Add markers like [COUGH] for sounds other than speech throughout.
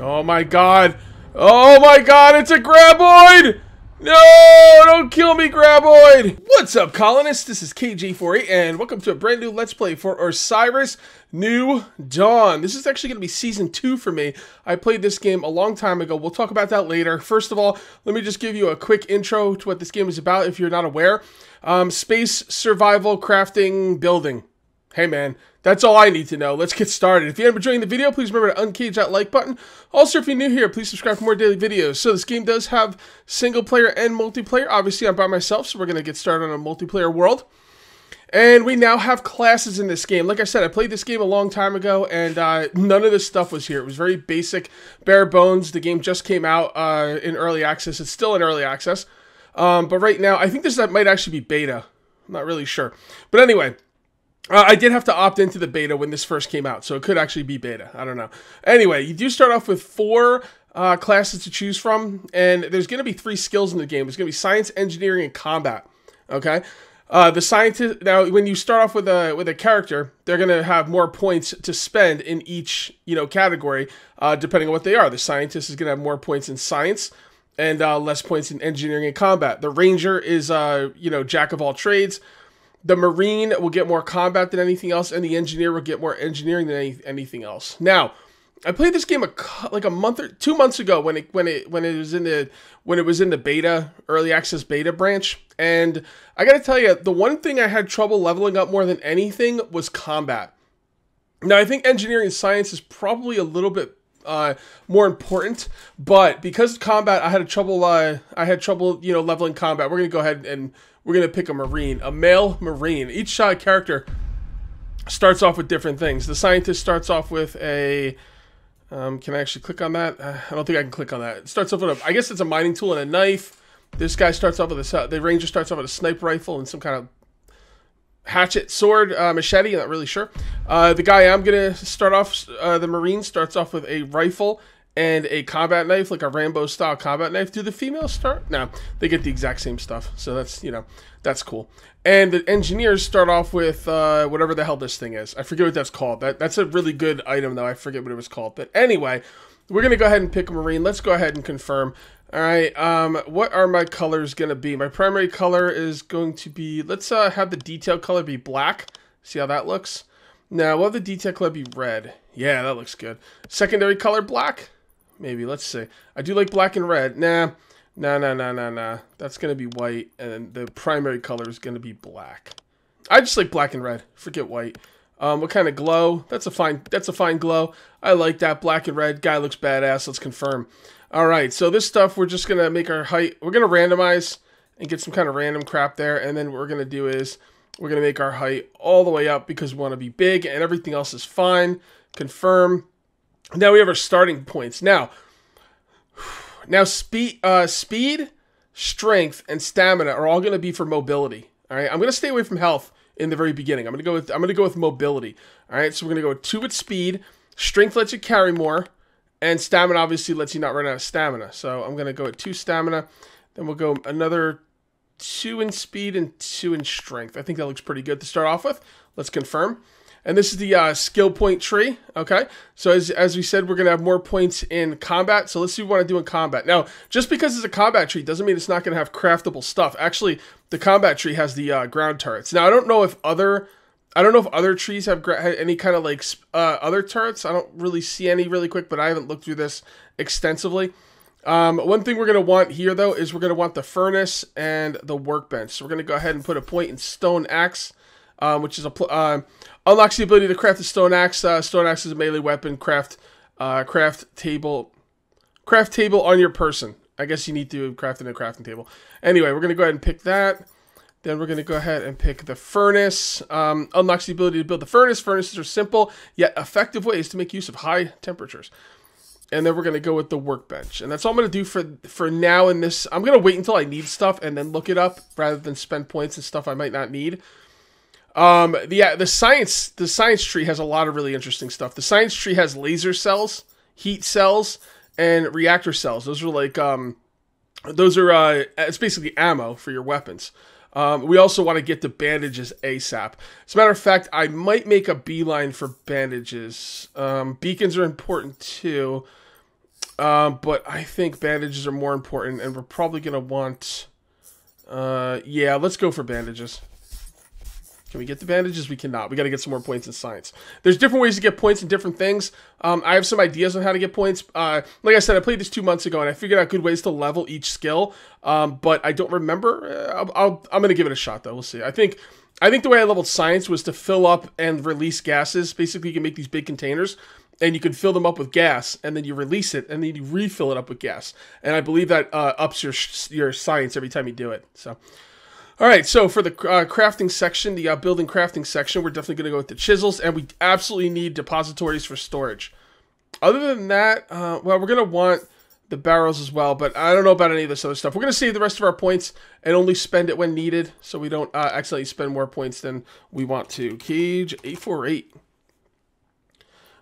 Oh my god. Oh my god, it's a graboid! No, don't kill me, Graboid! What's up, colonists? This is Kage848, and welcome to a brand new Let's Play for Osiris New Dawn. This is actually going to be Season 2 for me. I played this game a long time ago. We'll talk about that later. First of all, let me just give you a quick intro to what this game is about if you're not aware. Um, space, survival, crafting, building. Hey man, that's all I need to know. Let's get started. If you end up enjoying the video, please remember to uncage that like button. Also, if you're new here, please subscribe for more daily videos. So this game does have single player and multiplayer. Obviously, I'm by myself, so we're going to get started on a multiplayer world. And we now have classes in this game. Like I said, I played this game a long time ago, and uh, none of this stuff was here. It was very basic, bare bones. The game just came out uh, in early access. It's still in early access. Um, but right now, I think this might actually be beta. I'm not really sure. But anyway... Uh, I did have to opt into the beta when this first came out, so it could actually be beta. I don't know. Anyway, you do start off with four uh, classes to choose from, and there's going to be three skills in the game. There's going to be science, engineering, and combat. Okay. Uh, the scientist now, when you start off with a with a character, they're going to have more points to spend in each you know category, uh, depending on what they are. The scientist is going to have more points in science and uh, less points in engineering and combat. The ranger is uh, you know jack of all trades. The Marine will get more combat than anything else, and the Engineer will get more engineering than any, anything else. Now, I played this game a, like a month or two months ago when it when it when it was in the when it was in the beta early access beta branch, and I got to tell you, the one thing I had trouble leveling up more than anything was combat. Now, I think engineering science is probably a little bit uh, more important. But because combat, I had a trouble. Uh, I had trouble, you know, leveling combat. We're gonna go ahead and we're gonna pick a marine, a male marine. Each uh, character starts off with different things. The scientist starts off with a. Um, can I actually click on that? Uh, I don't think I can click on that. It starts off with a. I guess it's a mining tool and a knife. This guy starts off with a. The ranger starts off with a sniper rifle and some kind of hatchet, sword, uh, machete. Not really sure. Uh, the guy I'm gonna start off. Uh, the marine starts off with a rifle and a combat knife, like a Rambo style combat knife. Do the females start? No, they get the exact same stuff. So that's you know that's cool. And the engineers start off with uh, whatever the hell this thing is. I forget what that's called. That that's a really good item though. I forget what it was called. But anyway, we're gonna go ahead and pick a marine. Let's go ahead and confirm. All right. Um, what are my colors gonna be? My primary color is going to be. Let's uh, have the detail color be black. See how that looks. Now, what will the detail color be red? Yeah, that looks good. Secondary color black. Maybe. Let's see. I do like black and red. Nah. Nah, nah, nah, nah, nah. That's gonna be white, and the primary color is gonna be black. I just like black and red. Forget white. Um, what kind of glow? That's a fine. That's a fine glow. I like that. Black and red. Guy looks badass. Let's confirm. All right, so this stuff, we're just going to make our height. We're going to randomize and get some kind of random crap there. And then what we're going to do is we're going to make our height all the way up because we want to be big and everything else is fine. Confirm. Now we have our starting points. Now, now speed, uh, speed, strength, and stamina are all going to be for mobility. All right, I'm going to stay away from health in the very beginning. I'm going to go with I'm going to go with mobility. All right, so we're going to go two with speed. Strength lets you carry more. And stamina obviously lets you not run out of stamina. So I'm going to go at 2 stamina. Then we'll go another 2 in speed and 2 in strength. I think that looks pretty good to start off with. Let's confirm. And this is the uh, skill point tree, okay? So as, as we said, we're going to have more points in combat. So let's see what we want to do in combat. Now, just because it's a combat tree doesn't mean it's not going to have craftable stuff. Actually, the combat tree has the uh, ground turrets. Now, I don't know if other I don't know if other trees have any kind of like uh, other turrets. I don't really see any really quick, but I haven't looked through this extensively. Um, one thing we're going to want here, though, is we're going to want the furnace and the workbench. So we're going to go ahead and put a point in stone axe, um, which is a uh, unlocks the ability to craft a stone axe. Uh, stone axe is a melee weapon. Craft uh, craft table, craft table on your person. I guess you need to craft in a crafting table. Anyway, we're going to go ahead and pick that. Then we're going to go ahead and pick the furnace. Um, unlocks the ability to build the furnace. Furnaces are simple yet effective ways to make use of high temperatures. And then we're going to go with the workbench. And that's all I'm going to do for, for now in this. I'm going to wait until I need stuff and then look it up rather than spend points and stuff I might not need. Um, the, the science the science tree has a lot of really interesting stuff. The science tree has laser cells, heat cells, and reactor cells. Those are like um, those are uh, it's basically ammo for your weapons. Um, we also want to get the bandages ASAP. As a matter of fact, I might make a beeline for bandages. Um, beacons are important too. Um, but I think bandages are more important, and we're probably going to want... Uh, yeah, let's go for bandages. Can we get the bandages? We cannot. We got to get some more points in science. There's different ways to get points in different things. Um, I have some ideas on how to get points. Uh, like I said, I played this two months ago, and I figured out good ways to level each skill. Um, but I don't remember. I am going to give it a shot, though. We'll see. I think I think the way I leveled science was to fill up and release gases. Basically, you can make these big containers, and you can fill them up with gas, and then you release it, and then you refill it up with gas. And I believe that uh, ups your your science every time you do it. So. All right, so for the uh, crafting section, the uh, building crafting section, we're definitely going to go with the chisels, and we absolutely need depositories for storage. Other than that, uh, well, we're going to want the barrels as well, but I don't know about any of this other stuff. We're going to save the rest of our points and only spend it when needed, so we don't uh, accidentally spend more points than we want to. Kage 848.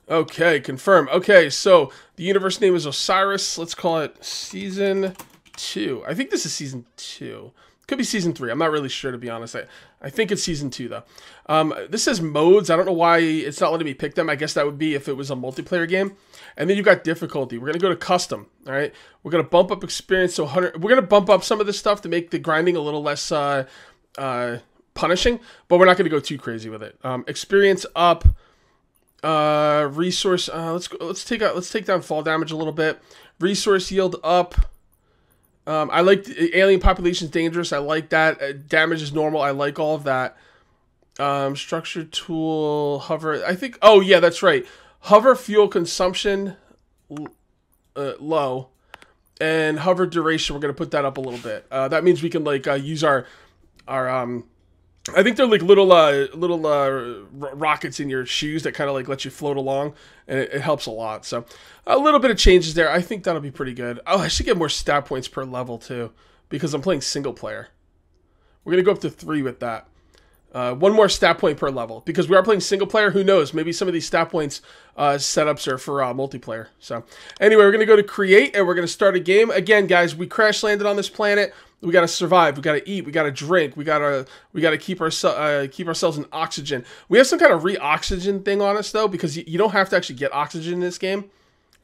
Okay, confirm. Okay, so the universe name is Osiris. Let's call it Season 2. I think this is Season 2. Could be season three. I'm not really sure to be honest. I, I think it's season two though. Um, this says modes. I don't know why it's not letting me pick them. I guess that would be if it was a multiplayer game. And then you've got difficulty. We're gonna go to custom. All right. We're gonna bump up experience to 100. We're gonna bump up some of this stuff to make the grinding a little less uh, uh, punishing, but we're not gonna go too crazy with it. Um, experience up. Uh, resource. Uh, let's go, let's take out. Let's take down fall damage a little bit. Resource yield up. Um, I like alien population's dangerous. I like that. Uh, damage is normal. I like all of that. Um, structure tool hover. I think. Oh yeah, that's right. Hover fuel consumption uh, low, and hover duration. We're gonna put that up a little bit. Uh, that means we can like uh, use our our um I think they're like little uh, little uh, rockets in your shoes that kind of like let you float along, and it, it, helps a lot. So a little bit of changes there. I think that'll be pretty good. Oh, I should get more stat points per level too, because I'm playing single player. We're gonna go up to three with that. Uh, one more stat point per level because we are playing single player. Who knows? Maybe some of these stat points uh, setups are for uh, multiplayer. So anyway, we're gonna go to create and we're gonna start a game again, guys. We crash landed on this planet. We gotta survive. We gotta eat. We gotta drink. We gotta we gotta keep our uh, keep ourselves in oxygen. We have some kind of re-oxygen thing on us though because you, you don't have to actually get oxygen in this game.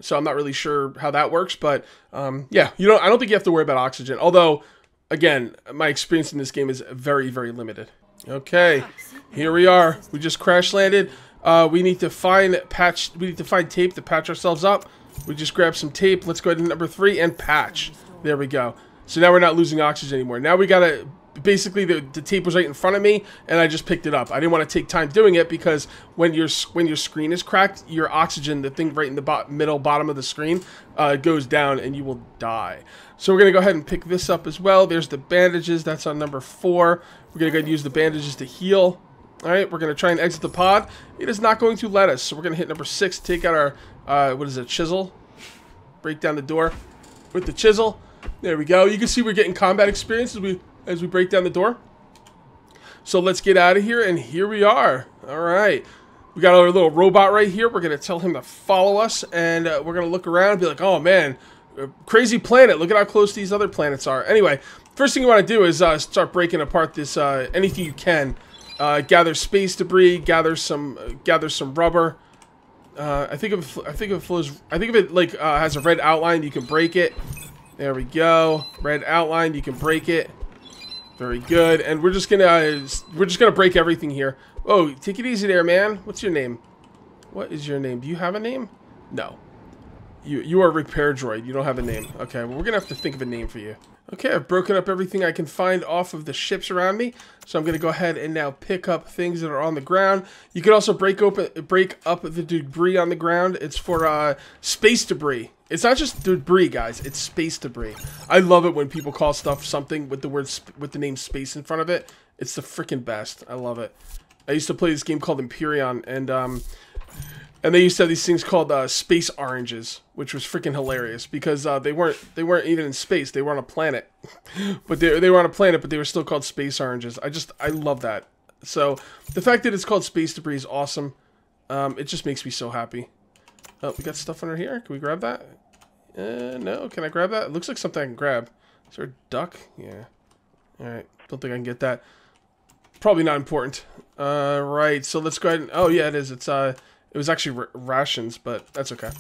So I'm not really sure how that works, but um, yeah, you know I don't think you have to worry about oxygen. Although, again, my experience in this game is very very limited. Okay, here we are. We just crash landed. Uh, we need to find patch. We need to find tape to patch ourselves up. We just grab some tape. Let's go ahead to number three and patch. There we go. So now we're not losing oxygen anymore. Now we gotta basically the, the tape was right in front of me and I just picked it up. I didn't want to take time doing it because when your when your screen is cracked, your oxygen, the thing right in the bo middle bottom of the screen, uh, goes down and you will die. So we're gonna go ahead and pick this up as well. There's the bandages. That's on number four. We're gonna go and use the bandages to heal. All right, we're gonna try and exit the pod. It is not going to let us, so we're gonna hit number six. Take out our uh, what is it, chisel? Break down the door with the chisel. There we go. You can see we're getting combat experience as we as we break down the door. So let's get out of here, and here we are. All right. We got our little robot right here. We're going to tell him to follow us, and uh, we're going to look around and be like, oh, man, crazy planet. Look at how close these other planets are. Anyway, first thing you want to do is uh, start breaking apart this, uh, anything you can. Uh, gather space debris, gather some, uh, gather some rubber. Uh, I think if I think it flows, I think if it like has a red outline, you can break it. There we go. Red outline, you can break it. Very good. And we're just gonna uh, we're just gonna break everything here. Oh, take it easy there, man. What's your name? What is your name? Do you have a name? No. You you are a repair droid. You don't have a name. Okay, well we're gonna have to think of a name for you. Okay, I've broken up everything I can find off of the ships around me. So I'm going to go ahead and now pick up things that are on the ground. You can also break open, break up the debris on the ground. It's for uh, space debris. It's not just debris, guys. It's space debris. I love it when people call stuff something with the word with the name space in front of it. It's the freaking best. I love it. I used to play this game called Empyrion, and um, and they used to have these things called uh, space oranges, which was freaking hilarious because uh, they weren't they weren't even in space; they were on a planet, [LAUGHS] but they they were on a planet, but they were still called space oranges. I just I love that. So the fact that it's called space debris is awesome. Um, it just makes me so happy. Oh, we got stuff under here. Can we grab that? Uh, no. Can I grab that? It looks like something I can grab. Is there a duck? Yeah. All right. Don't think I can get that. Probably not important. Uh, right. So let's go ahead and... Oh, yeah, it is. It's, uh... It was actually rations, but that's okay.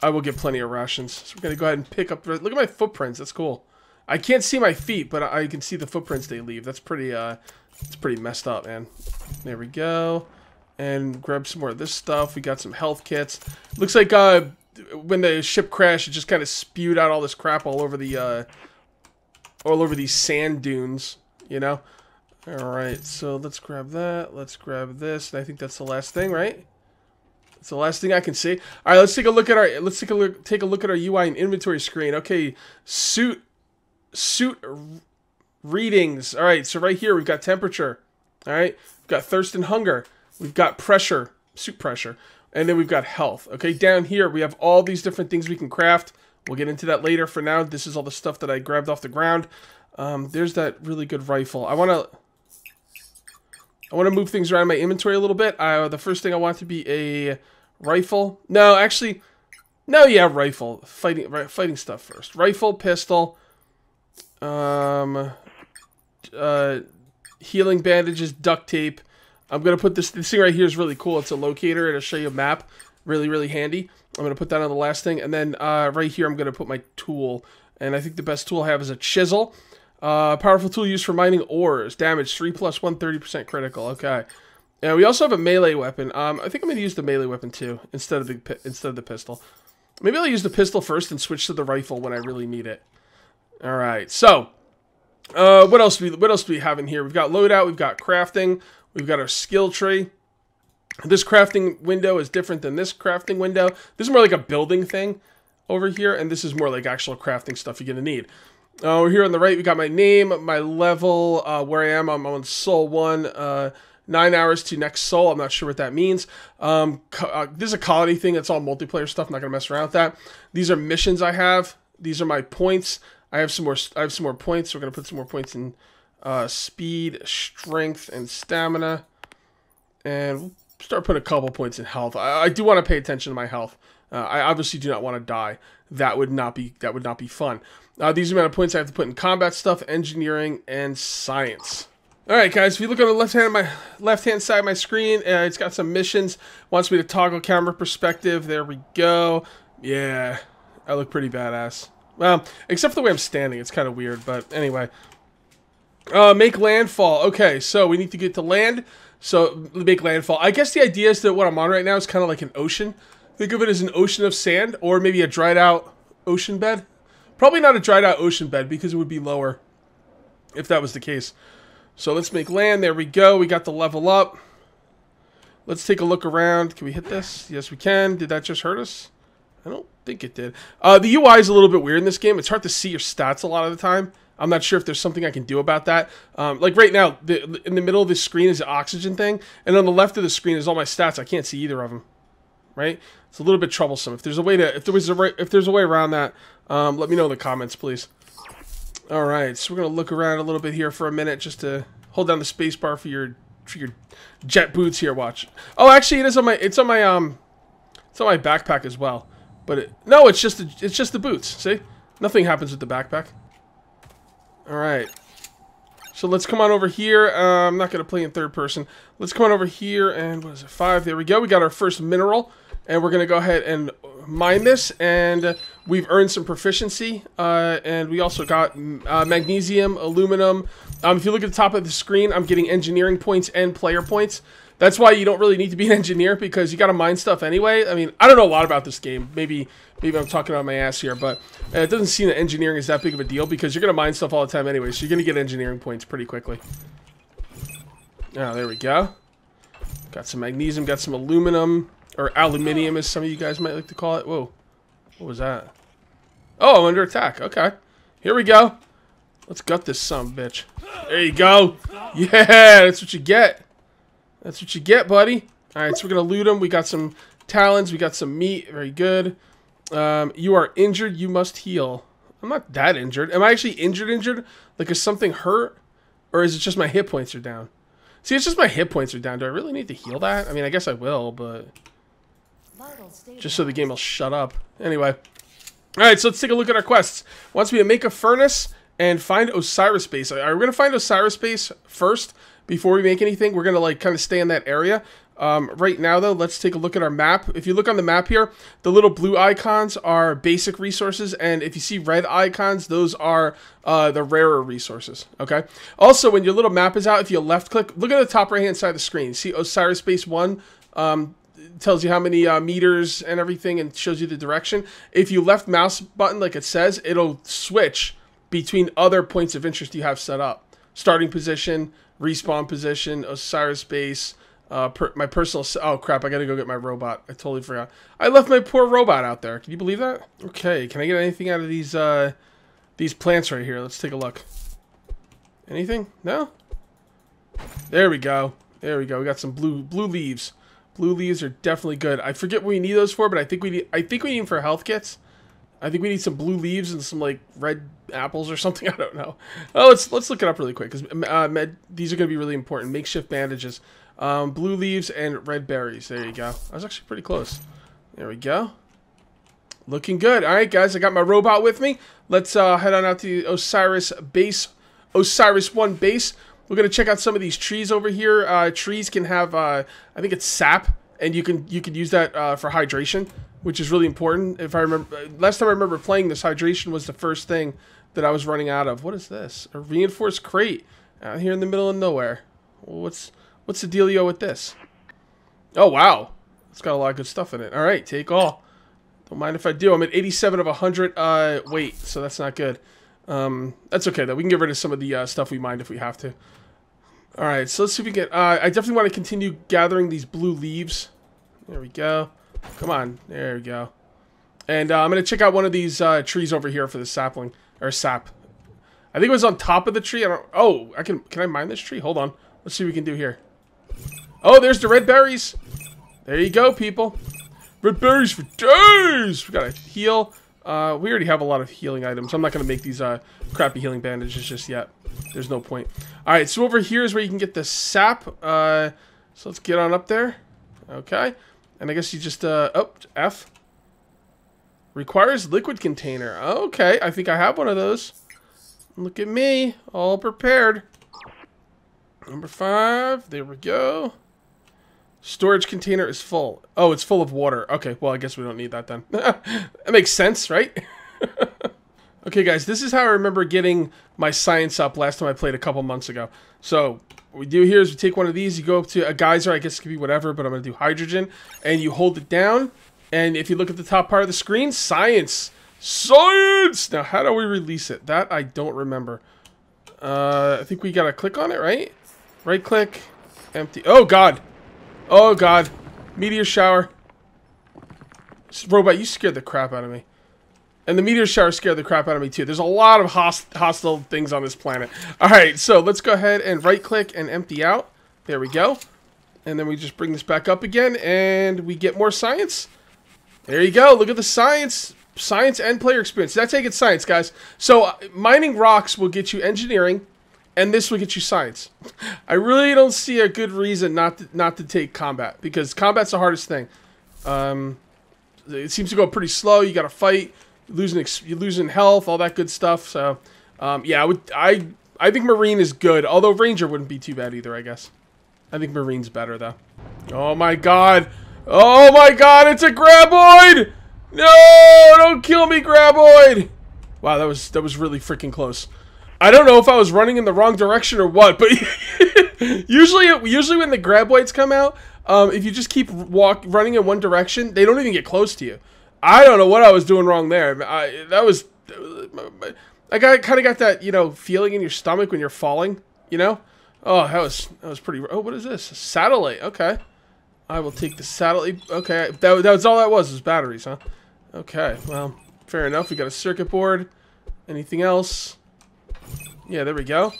I will get plenty of rations. So we're going to go ahead and pick up... Look at my footprints. That's cool. I can't see my feet, but I can see the footprints they leave. That's pretty, uh... It's pretty messed up, man. There we go. And grab some more of this stuff. We got some health kits. Looks like, uh... When the ship crashed, it just kind of spewed out all this crap all over the, uh... All over these sand dunes, you know? Alright, so let's grab that. Let's grab this. And I think that's the last thing, right? It's the last thing I can see. All right, let's take a look at our let's take a look take a look at our UI and inventory screen. Okay, suit suit readings. All right, so right here we've got temperature. All right, we've got thirst and hunger. We've got pressure, suit pressure, and then we've got health. Okay, down here we have all these different things we can craft. We'll get into that later. For now, this is all the stuff that I grabbed off the ground. Um, there's that really good rifle. I want to I want to move things around my inventory a little bit. The first thing I want to be a rifle. No, actually, no, yeah, rifle. Fighting, fighting stuff first. Rifle, pistol, um, uh, healing bandages, duct tape. I'm gonna put this. This thing right here is really cool. It's a locator. It'll show you a map. Really, really handy. I'm gonna put that on the last thing, and then uh, right here I'm gonna put my tool. And I think the best tool I have is a chisel. Uh, powerful tool used for mining ores. Damage 3 plus 1, 30% critical. Okay. And we also have a melee weapon. Um, I think I'm going to use the melee weapon too, instead of the instead of the pistol. Maybe I'll use the pistol first and switch to the rifle when I really need it. All right. So, uh, what else do we what else do we have in here? We've got loadout. We've got crafting. We've got our skill tree. This crafting window is different than this crafting window. This is more like a building thing over here, and this is more like actual crafting stuff you're going to need. Uh, over here on the right, we got my name, my level, uh, where I am. I'm on Sol 1, uh, 9 hours to next Sol. I'm not sure what that means. Um, uh, this is a colony thing. It's all multiplayer stuff. I'm not going to mess around with that. These are missions I have. These are my points. I have some more I have some more points. So we're going to put some more points in uh, speed, strength, and stamina. And we'll start putting a couple points in health. I, I do want to pay attention to my health. Uh, I obviously do not want to die. That would not be that would not be fun. Uh, these amount of points I have to put in combat stuff, engineering, and science. All right, guys. If you look on the left hand my left hand side of my screen, uh, it's got some missions. Wants me to toggle camera perspective. There we go. Yeah, I look pretty badass. Well, except for the way I'm standing, it's kind of weird. But anyway, uh, make landfall. Okay, so we need to get to land. So make landfall. I guess the idea is that what I'm on right now is kind of like an ocean. Think of it as an ocean of sand, or maybe a dried out ocean bed. Probably not a dried out ocean bed because it would be lower if that was the case. So let's make land. There we go. We got the level up. Let's take a look around. Can we hit this? Yes, we can. Did that just hurt us? I don't think it did. Uh, the UI is a little bit weird in this game. It's hard to see your stats a lot of the time. I'm not sure if there's something I can do about that. Um, like right now, the, in the middle of the screen is the oxygen thing, and on the left of the screen is all my stats. I can't see either of them. Right? It's a little bit troublesome. If there's a way to, if there was a if there's a way around that, um, let me know in the comments, please. All right, so we're gonna look around a little bit here for a minute, just to hold down the space bar for your for your jet boots here. Watch. Oh, actually, it is on my it's on my um it's on my backpack as well. But it, no, it's just the, it's just the boots. See, nothing happens with the backpack. All right. So let's come on over here. Uh, I'm not gonna play in third person. Let's come on over here and what is it? Five. There we go. We got our first mineral and we're going to go ahead and mine this and we've earned some proficiency uh, and we also got uh, magnesium aluminum. Um, if you look at the top of the screen i'm getting engineering points and player points. That's why you don't really need to be an [LAUGHS] engineer because you got to mine stuff anyway. I mean i don't know a lot about this game. Maybe maybe i'm talking about my ass here but it doesn't seem that engineering is that big of a deal because you're going to mine stuff all the time anyway so you're going to get engineering points pretty quickly. Oh there we go. Got some magnesium got some aluminum or aluminium, as some of you guys might like to call it. Whoa. What was that? Oh, I'm under attack. Okay. Here we go. Let's gut this some bitch. There you go. Yeah, that's what you get. That's what you get, buddy. All right, so we're going to loot them. We got some talons. We got some meat. Very good. Um, you are injured. You must heal. I'm not that injured. Am I actually injured injured? Like, is something hurt? Or is it just my hit points are down? See, it's just my hit points are down. Do I really need to heal that? I mean, I guess I will, but... Just so the game will shut up. Anyway. Alright, so let's take a look at our quests. Once we make a furnace and find Osiris base. Are we going to find Osiris base first before we make anything? We're going to like kind of stay in that area. Um, right now, though, let's take a look at our map. If you look on the map here, the little blue icons are basic resources, and if you see red icons, those are uh, the rarer resources, okay? Also, when your little map is out, if you left-click, look at the top right-hand side of the screen. See Osiris Base 1? Um, tells you how many uh, meters and everything and shows you the direction. If you left mouse button like it says, it'll switch between other points of interest you have set up. Starting position, respawn position, Osiris base, uh, per, my personal... Oh, crap, I gotta go get my robot. I totally forgot. I left my poor robot out there. Can you believe that? Okay, can I get anything out of these, uh, these plants right here? Let's take a look. Anything? No? There we go. There we go. We got some blue blue leaves. Blue leaves are definitely good. I forget what we need those for, but I think we need I think we need them for health kits. I think we need some blue leaves and some like red apples or [LAUGHS] something. I don't know. Oh, let's let's look it up really quick because uh, med these are going to be really important. Makeshift bandages, um, blue leaves and red berries. There you go. I was actually pretty close. There we go. Looking good. All right, guys. I got my robot with me. Let's uh, head on out to the Osiris base, Osiris One base. We're gonna check out some of these trees over here. Uh, trees can have, uh, I think it's sap, and you can you can use that uh, for hydration, which is really important. If I remember, last time I remember playing this, hydration was the first thing that I was running out of. What is this? A reinforced crate out here in the middle of nowhere. What's what's the dealio with this? Oh wow, it's got a lot of good stuff in it. All right, take all. Don't mind if I do. I'm at 87 of 100 uh, weight, so that's not good. Um, that's okay, though. We can get rid of some of the uh, stuff we mind if we have to. Alright, so let's see if we get... Uh, I definitely want to continue gathering these blue leaves. There we go. Come on. There we go. And uh, I'm going to check out one of these uh, trees over here for the sapling. Or sap. I think it was on top of the tree. I don't... Oh, I can... Can I mine this tree? Hold on. Let's see what we can do here. Oh, there's the red berries. There you go, people. Red berries for days. We got to heal. Uh, we already have a lot of healing items. I'm not going to make these uh, crappy healing bandages just yet. There's no point. All right, so over here is where you can get the sap. Uh, so let's get on up there. Okay. And I guess you just, uh, oh, F. Requires liquid container. Okay, I think I have one of those. Look at me, all prepared. Number five, there we go. Storage container is full. Oh, it's full of water. Okay, well, I guess we don't need that then. [LAUGHS] that makes sense, right? [LAUGHS] okay, guys, this is how I remember getting my science up last time I played a couple months ago. So, what we do here is we take one of these, you go up to a geyser, I guess it could be whatever, but I'm going to do hydrogen, and you hold it down, and if you look at the top part of the screen, science! Science! Now, how do we release it? That I don't remember. Uh, I think we got to click on it, right? Right click, empty. Oh, God! Oh, God. Meteor shower. Robot, you scared the crap out of me. And the meteor shower scared the crap out of me, too. There's a lot of host hostile things on this planet. Alright, so let's go ahead and right-click and empty out. There we go. And then we just bring this back up again, and we get more science. There you go. Look at the science. Science and player experience. That's how you get science, guys. So, uh, mining rocks will get you engineering, and this will get you science. I really don't see a good reason not to, not to take combat because combat's the hardest thing. Um, it seems to go pretty slow. You got to fight, losing you're losing health, all that good stuff. So, um, yeah, I would I I think Marine is good. Although Ranger wouldn't be too bad either. I guess. I think Marine's better though. Oh my God! Oh my God! It's a graboid! No! Don't kill me, graboid! Wow, that was that was really freaking close. I don't know if I was running in the wrong direction or what, but [LAUGHS] usually, usually when the grab graboids come out, um, if you just keep walk running in one direction, they don't even get close to you. I don't know what I was doing wrong there. I, that was, I got kind of got that you know feeling in your stomach when you're falling. You know, oh that was that was pretty. Oh, what is this? A satellite. Okay, I will take the satellite. Okay, that that was all that was was batteries, huh? Okay, well, fair enough. We got a circuit board. Anything else? Yeah, there we go.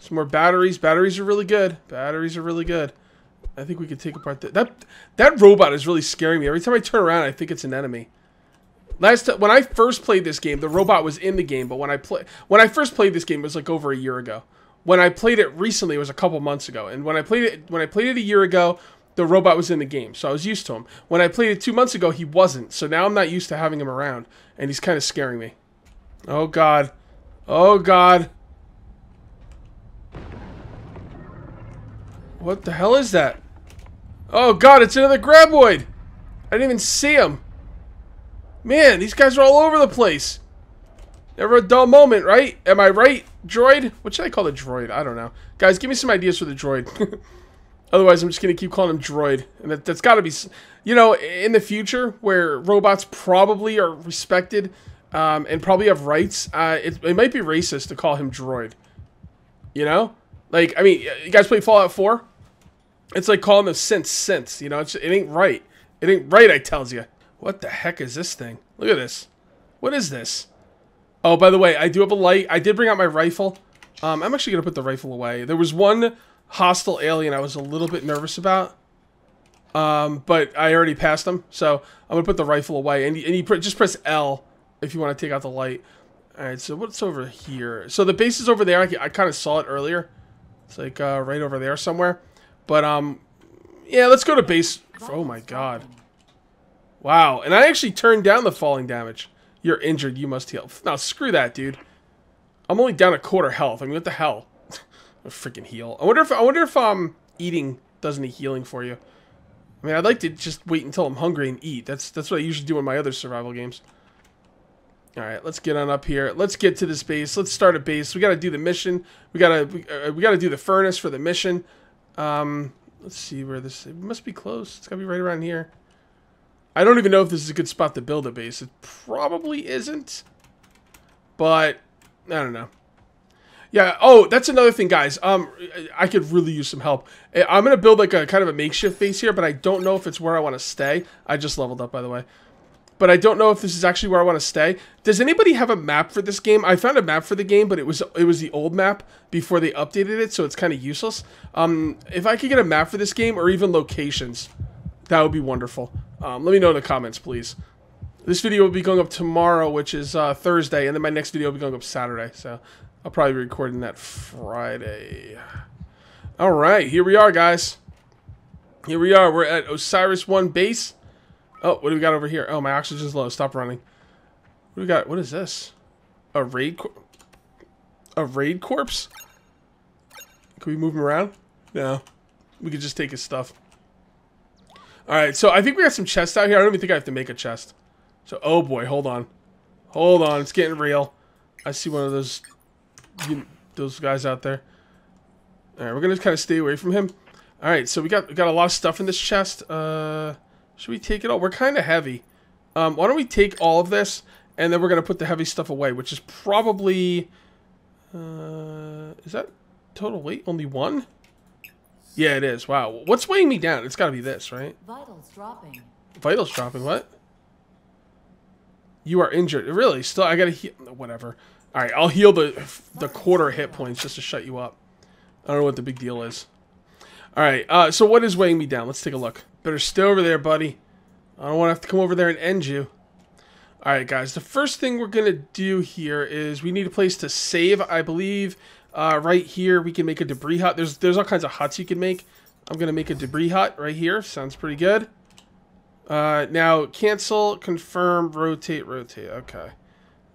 Some more batteries. Batteries are really good. Batteries are really good. I think we could take apart that. That that robot is really scaring me. Every time I turn around, I think it's an enemy. Last when I first played this game, the robot was in the game, but when I play when I first played this game, it was like over a year ago. When I played it recently, it was a couple months ago. And when I played it when I played it a year ago, the robot was in the game, so I was used to him. When I played it two months ago, he wasn't. So now I'm not used to having him around, and he's kind of scaring me. Oh God, oh God. What the hell is that? Oh god, it's another graboid! I didn't even see him. Man, these guys are all over the place. Never a dull moment, right? Am I right, droid? What should I call the droid? I don't know. Guys, give me some ideas for the droid. [LAUGHS] Otherwise, I'm just going to keep calling him droid. And that, that's got to be... You know, in the future, where robots probably are respected um, and probably have rights, uh, it, it might be racist to call him droid. You know? Like, I mean, you guys play Fallout 4? It's like calling them synths synths, you know? It's, it ain't right. It ain't right, I tells you. What the heck is this thing? Look at this. What is this? Oh, by the way, I do have a light. I did bring out my rifle. Um, I'm actually going to put the rifle away. There was one hostile alien I was a little bit nervous about. Um, but I already passed him, so I'm to put the rifle away. And, and you put, just press L if you want to take out the light. Alright, so what's over here? So the base is over there. I, I kind of saw it earlier. It's like uh, right over there somewhere. But, um, yeah, let's go to base. Oh, my God. Wow, and I actually turned down the falling damage. You're injured, you must heal. Now, screw that, dude. I'm only down a quarter health. I mean, what the hell? [LAUGHS] freaking heal. I wonder if I wonder if um eating does any healing for you. I mean, I'd like to just wait until I'm hungry and eat. That's that's what I usually do in my other survival games. All right, let's get on up here. Let's get to this base. Let's start a base. We got to do the mission. We got to we, uh, we got to do the furnace for the mission. Um, let's see where this it must be close. It's got to be right around here. I don't even know if this is a good spot to build a base. It probably isn't. But, I don't know. Yeah, oh, that's another thing, guys. Um, I could really use some help. Eh, I'm going to build like a kind of a makeshift base here, but I don't know if it's where I want to stay. I just leveled up, by the way. But I don't know if this is actually where I want to stay. Does anybody have a map for this game? I found a map for the game, but it was it was the old map before they updated it, so it's kind of useless. Um, if I could get a map for this game, or even locations, that would be wonderful. Um, let me know in the comments, please. This video will be going up tomorrow, which is uh, Thursday, and then my next video will be going up Saturday. So I'll probably be recording that Friday. All right, here we are, guys. Here we are. We're at Osiris 1 base. Oh, what do we got over here? Oh, my oxygen's low. Stop running. What do we got? What is this? A raid A raid corpse? Can we move him around? No. We could just take his stuff. Alright, so I think we got some chests out here. I don't even think I have to make a chest. So, oh boy, hold on. Hold on, it's getting real. I see one of those you, those guys out there. Alright, we're gonna kind of stay away from him. Alright, so we got we got a lot of stuff in this chest. Uh, should we take it all? We're kind of heavy. Um, why don't we take all of this, and then we're gonna put the heavy stuff away, which is probably... Uh, is that total weight? Only one? Yeah, it is. Wow. What's weighing me down? It's got to be this, right? Vitals dropping. Vitals dropping. What? You are injured. Really? Still, I gotta heal. Whatever. All right, I'll heal the the quarter hit points just to shut you up. I don't know what the big deal is. All right. Uh, so what is weighing me down? Let's take a look. Better stay over there, buddy. I don't want to have to come over there and end you. All right, guys. The first thing we're gonna do here is we need a place to save. I believe uh, right here, we can make a debris hut. There's there's all kinds of huts you can make. I'm going to make a debris hut right here. Sounds pretty good. Uh, now, cancel, confirm, rotate, rotate. Okay.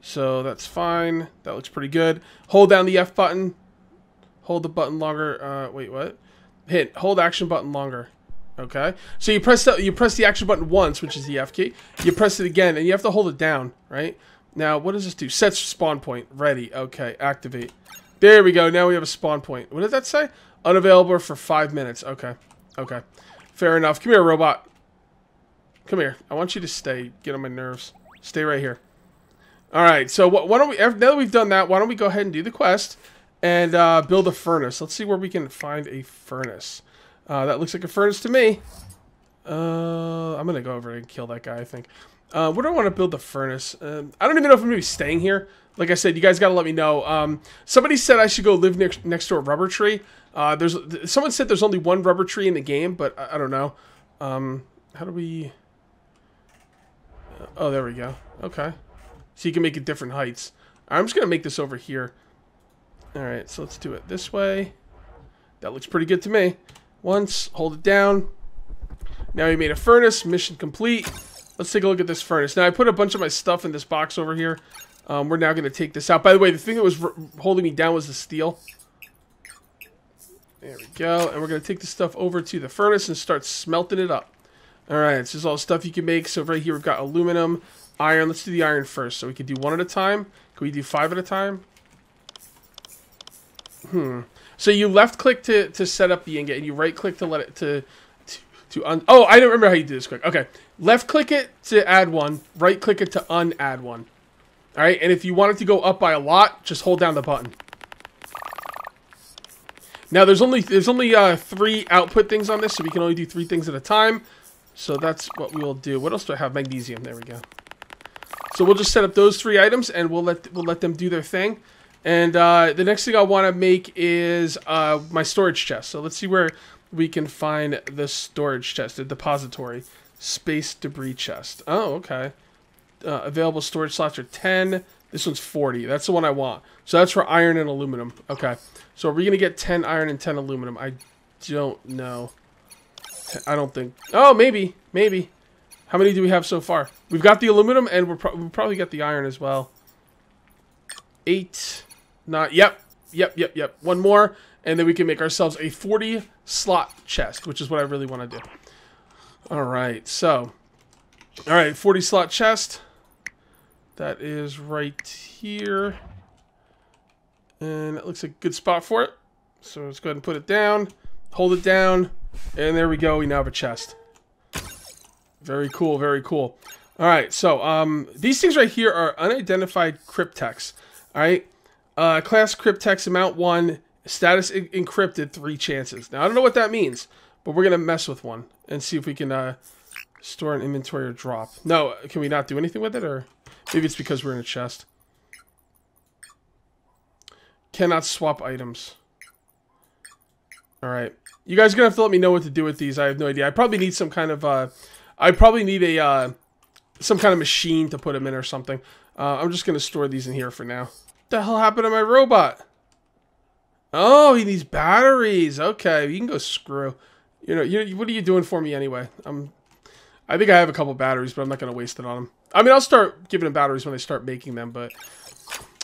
So that's fine. That looks pretty good. Hold down the F button. Hold the button longer. Uh, wait, what? Hit. Hold action button longer. Okay. So you press the, you press the action button once, which is the F key. You press it again, and you have to hold it down, right? Now, what does this do? Set spawn point. Ready. Okay. Activate. There we go. Now we have a spawn point. What did that say? Unavailable for five minutes. Okay. Okay. Fair enough. Come here, robot. Come here. I want you to stay. Get on my nerves. Stay right here. All right. So why don't we? Now that we've done that, why don't we go ahead and do the quest and uh, build a furnace? Let's see where we can find a furnace. Uh, that looks like a furnace to me. Uh, I'm gonna go over and kill that guy. I think. Uh, where do I want to build the furnace? Um, I don't even know if I'm gonna be staying here like I said, you guys got to let me know. Um, somebody said I should go live next next to a rubber tree. Uh, there's someone said there's only one rubber tree in the game, but I, I don't know. Um, how do we? Oh, there we go. Okay, so you can make it different heights. I'm just gonna make this over here. All right, so let's do it this way. That looks pretty good to me. Once, hold it down. Now we made a furnace. Mission complete. Let's take a look at this furnace. Now I put a bunch of my stuff in this box over here. Um, we're now going to take this out. By the way, the thing that was holding me down was the steel. There we go. And we're going to take this stuff over to the furnace and start smelting it up. All right, this is all stuff you can make. So right here we've got aluminum, iron. Let's do the iron first. So we can do one at a time. Can we do five at a time? Hmm. So you left click to, to set up the ingot, and you right click to let it to to, to un. Oh, I don't remember how you do this quick. Okay, left click it to add one, right click it to unadd one. All right, and if you want it to go up by a lot, just hold down the button. Now there's only there's only uh, three output things on this, so we can only do three things at a time. So that's what we will do. What else do I have? Magnesium. There we go. So we'll just set up those three items, and we'll let we'll let them do their thing. And uh, the next thing I want to make is uh, my storage chest. So let's see where we can find the storage chest, the depository, space debris chest. Oh, okay. Uh, available storage slots are 10. This one's 40. That's the one I want. So that's for iron and aluminum. Okay. So are we going to get 10 iron and 10 aluminum? I don't know. I don't think. Oh, maybe. Maybe. How many do we have so far? We've got the aluminum and we're pro we'll probably get the iron as well. Eight. Not. Yep. Yep. Yep. Yep. One more. And then we can make ourselves a 40 slot chest, which is what I really want to do. All right. So. All right. 40 slot chest. That is right here. And it looks like a good spot for it. So let's go ahead and put it down. Hold it down. And there we go. We now have a chest. Very cool. Very cool. All right. So um, these things right here are unidentified cryptex. All right. Uh, class cryptex amount one. Status encrypted. Three chances. Now I don't know what that means, but we're gonna mess with one and see if we can uh, store an inventory or drop. No, can we not do anything with it, or maybe it's because we're in a chest. Cannot swap items. Alright. You guys are to have to let me know what to do with these. I have no idea. I probably need some kind of, uh... I probably need a, uh... Some kind of machine to put them in or something. Uh, I'm just to store these in here for now. The hell happened to my robot? Oh, he needs batteries. Okay, you can go screw. You know, you, what are you doing for me anyway? I'm, I think I have a couple batteries, but I'm not going to waste it on him. I mean, I'll start giving him batteries when they start making them, but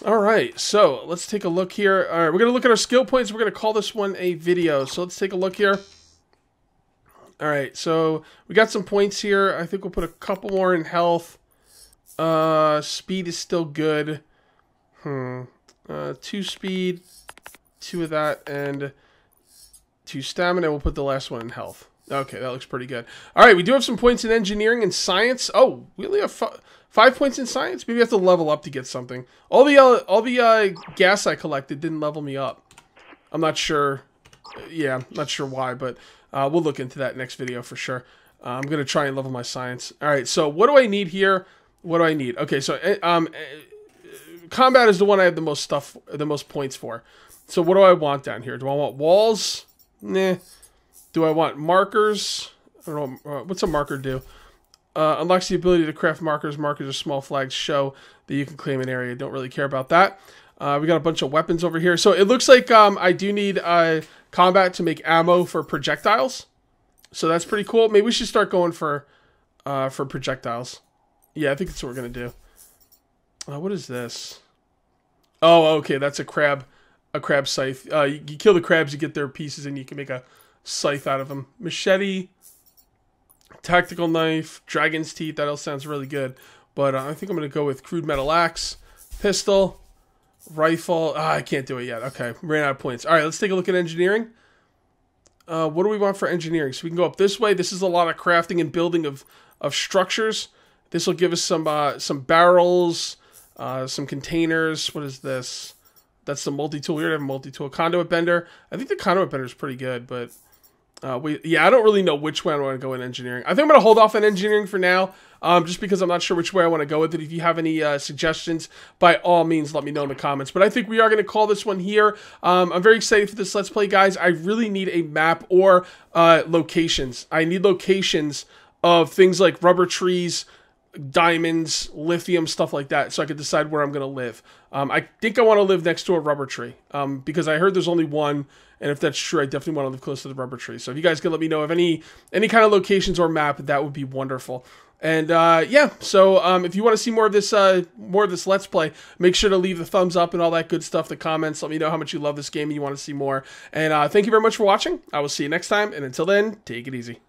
all right, so let's take a look here. All right, we're going to look at our skill points. We're going to call this one a video. So let's take a look here. All right, so we got some points here. I think we'll put a couple more in health. Uh, speed is still good. Hmm. Uh, two speed, two of that, and two stamina. We'll put the last one in health. Okay, that looks pretty good. All right, we do have some points in engineering and science. Oh, we only have five points in science. Maybe I have to level up to get something. All the uh, all the uh, gas I collected didn't level me up. I'm not sure. Yeah, not sure why, but uh, we'll look into that next video for sure. Uh, I'm gonna try and level my science. All right, so what do I need here? What do I need? Okay, so eh, um, eh, combat is the one I have the most stuff, the most points for. So what do I want down here? Do I want walls? Nah. Do I want markers? I don't know. Uh, what's a marker do? Uh, unlocks the ability to craft markers. Markers are small flags show that you can claim an area. Don't really care about that. Uh, we got a bunch of weapons over here. So it looks like um, I do need uh, combat to make ammo for projectiles. So that's pretty cool. Maybe we should start going for uh, for projectiles. Yeah, I think that's what we're going to do. Uh, what is this? Oh, okay. That's a crab, a crab scythe. Uh, you, you kill the crabs, you get their pieces, and you can make a scythe out of them. Machete, tactical knife, dragon's teeth. That all sounds really good. But uh, I think I'm going to go with crude metal axe, pistol, rifle. Ah, I can't do it yet. Okay, ran out of points. All right, let's take a look at engineering. Uh, what do we want for engineering? So we can go up this way. This is a lot of crafting and building of, of structures. This will give us some uh, some barrels, uh, some containers. What is this? That's the multi-tool. We already have a multi-tool. Conduit bender. I think the conduit bender is pretty good, but uh, we, yeah, I don't really know which way I want to go in engineering. I think I'm going to hold off on engineering for now, um, just because I'm not sure which way I want to go with it. If you have any uh, suggestions, by all means, let me know in the comments. But I think we are going to call this one here. Um, I'm very excited for this Let's Play, guys. I really need a map or uh, locations. I need locations of things like rubber trees, diamonds, lithium, stuff like that, so I could decide where I'm going to live. Um, I think I want to live next to a rubber tree um, because I heard there's only one and if that's true, I definitely want to live close to the rubber tree. So if you guys could let me know of any any kind of locations or map, that would be wonderful. And uh, yeah, so um, if you want to see more of this, uh, more of this Let's Play, make sure to leave the thumbs up and all that good stuff. The comments, let me know how much you love this game and you want to see more. And uh, thank you very much for watching. I will see you next time. And until then, take it easy.